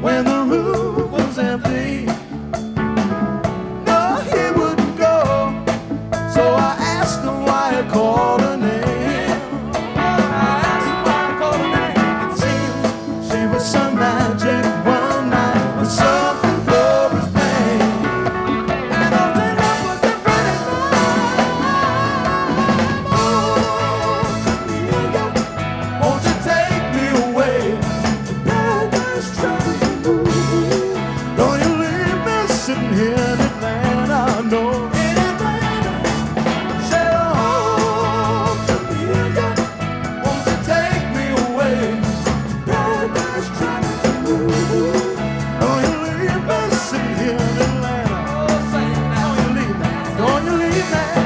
when the room was empty. man.